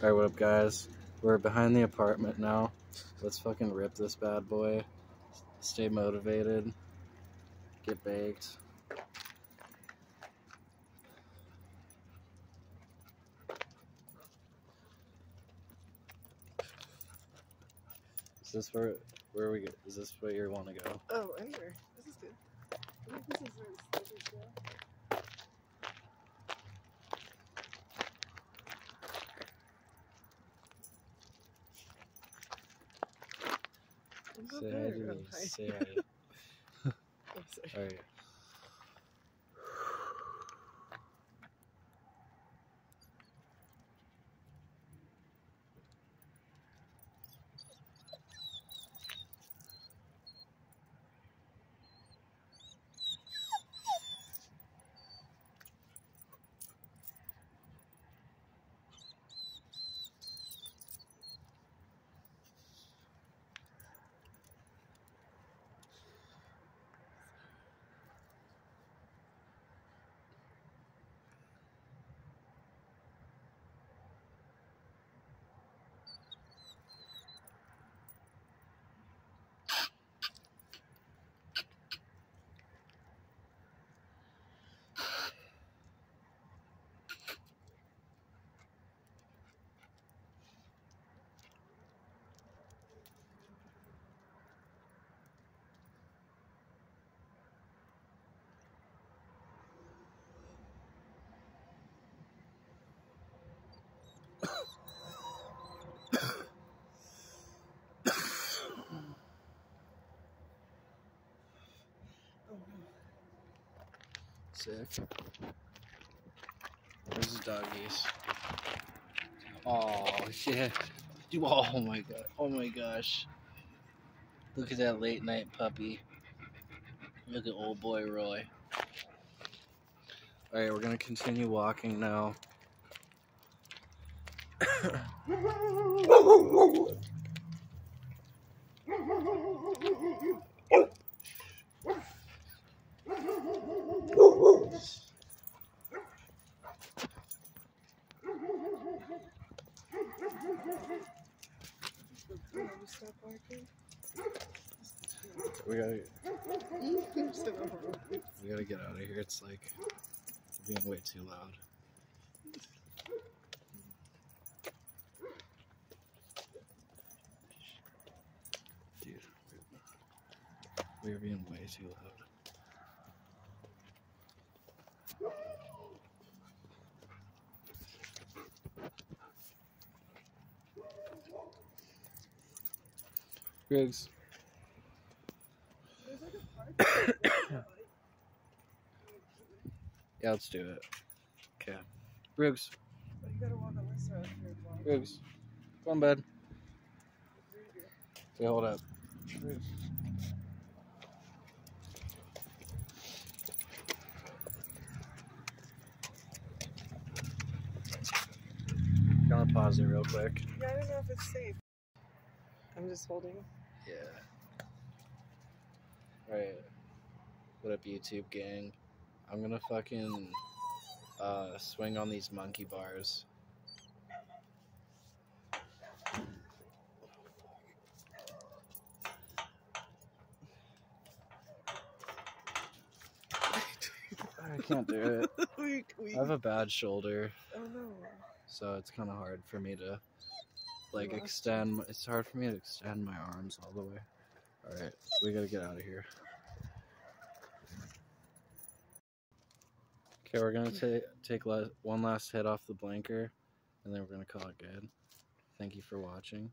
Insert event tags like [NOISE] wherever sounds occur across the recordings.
Alright, what up, guys? We're behind the apartment now. Let's fucking rip this bad boy. Stay motivated. Get baked. Is this where where we go? Is this where you want to go? Oh, anywhere. This is good. I think this is where the slippers go. I'm not Say hi to me. Say hi. I'm sorry. Alright. Oh, Sick. This is doggies. Oh shit. Dude, Oh my god. Oh my gosh. Look at that late night puppy. Look at old boy Roy. Alright, we're gonna continue walking now. We gotta You said I'm wrong. we gotta get [LAUGHS] out of here. It's like being way too loud. Dude, we are being way too loud. Park. [COUGHS] Yeah, let's do it. Okay. Riggs. Riggs. Come on, bud. Okay, hold up. Gonna pause it real quick. Yeah, I don't know if it's safe. I'm just holding. Yeah. Right. What up, YouTube gang? I'm gonna fucking uh, swing on these monkey bars. I can't do it. [LAUGHS] we, we, I have a bad shoulder, oh no. so it's kind of hard for me to like extend. It's hard for me to extend my arms all the way. All right, we gotta get out of here. Okay, we're gonna take take one last hit off the blinker, and then we're gonna call it good. Thank you for watching.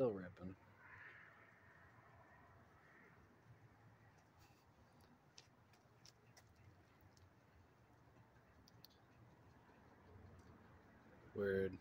Still ripping. Word.